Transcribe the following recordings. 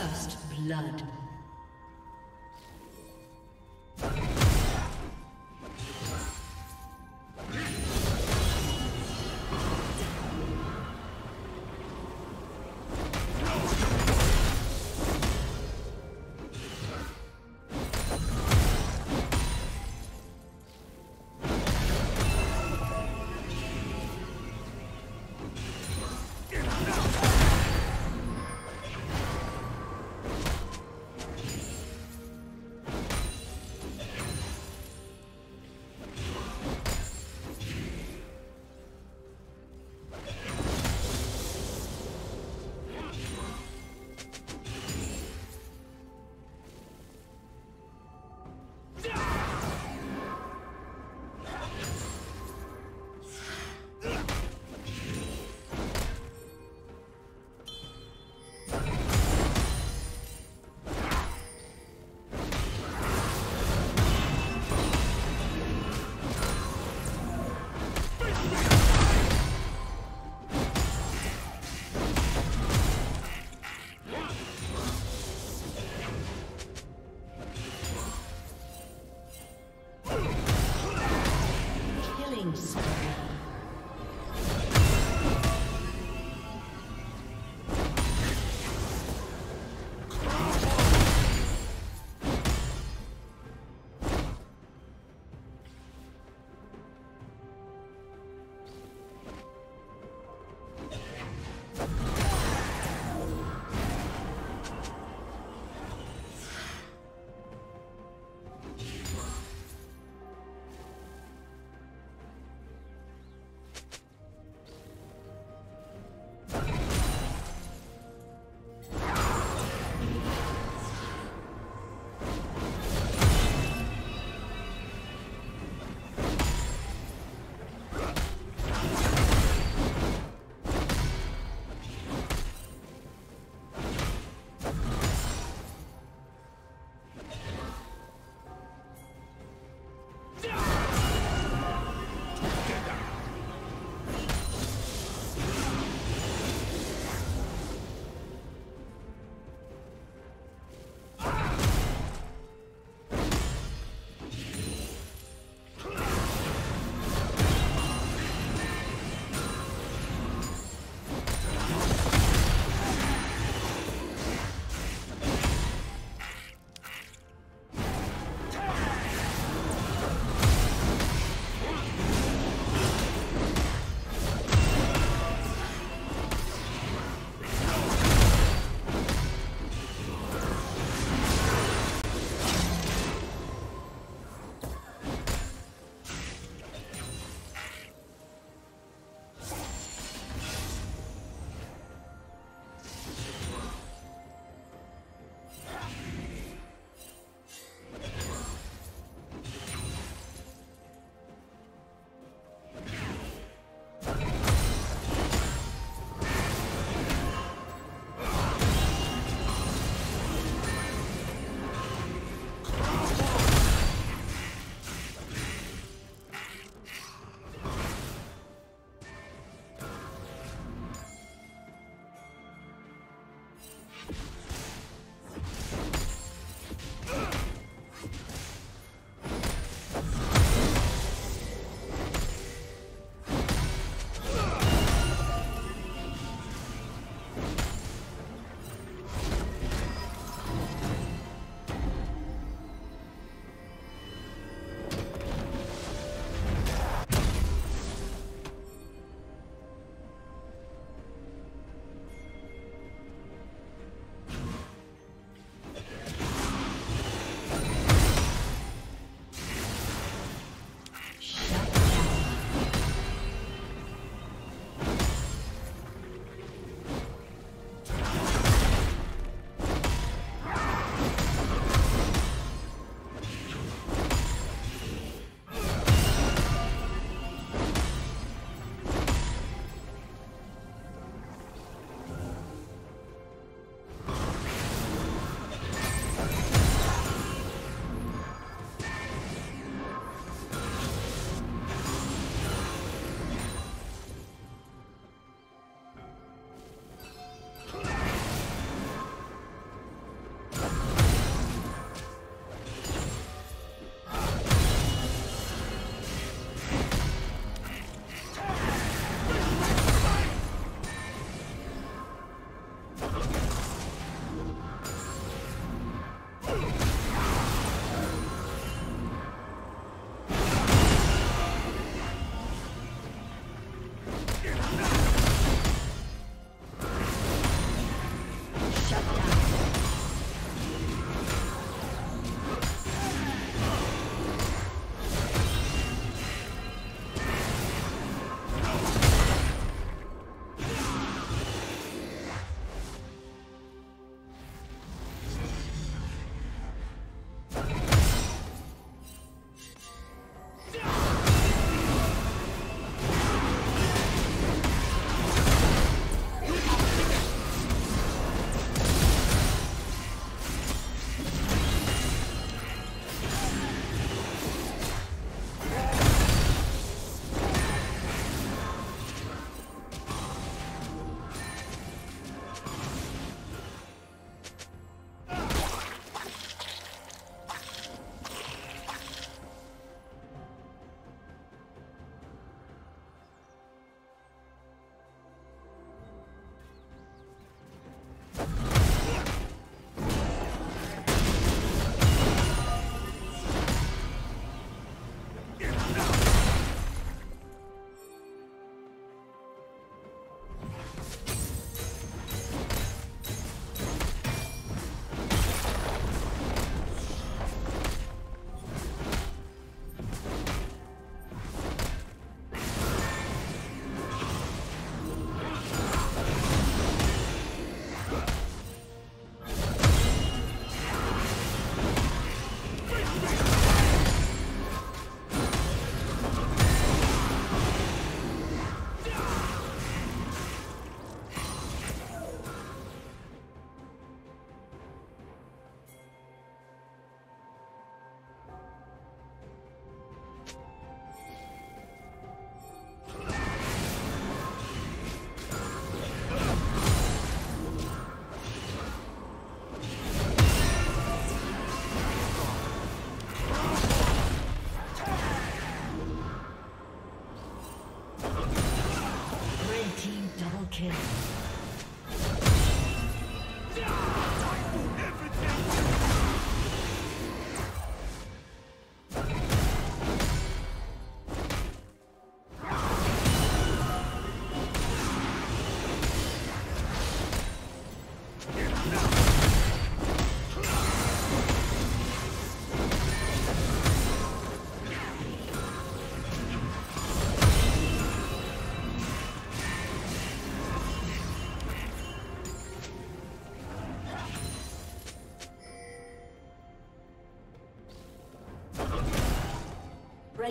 First blood.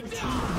Red team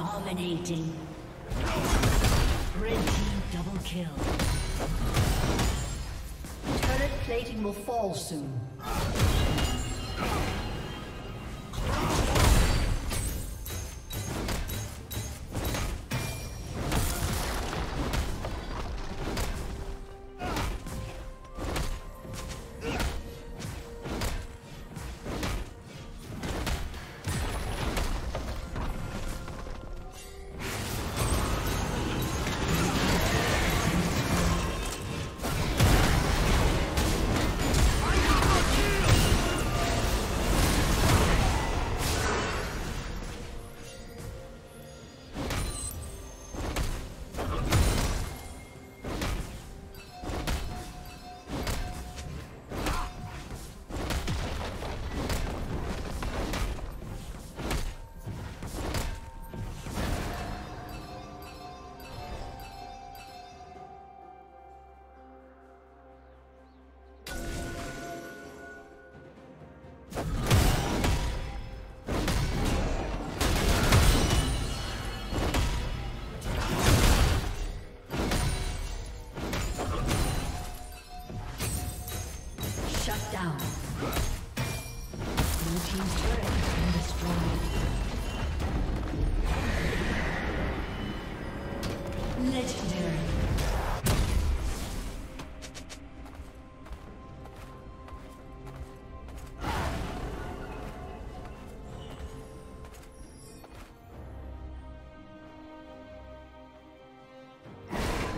Dominating. Red team double kill. Turret plating will fall soon.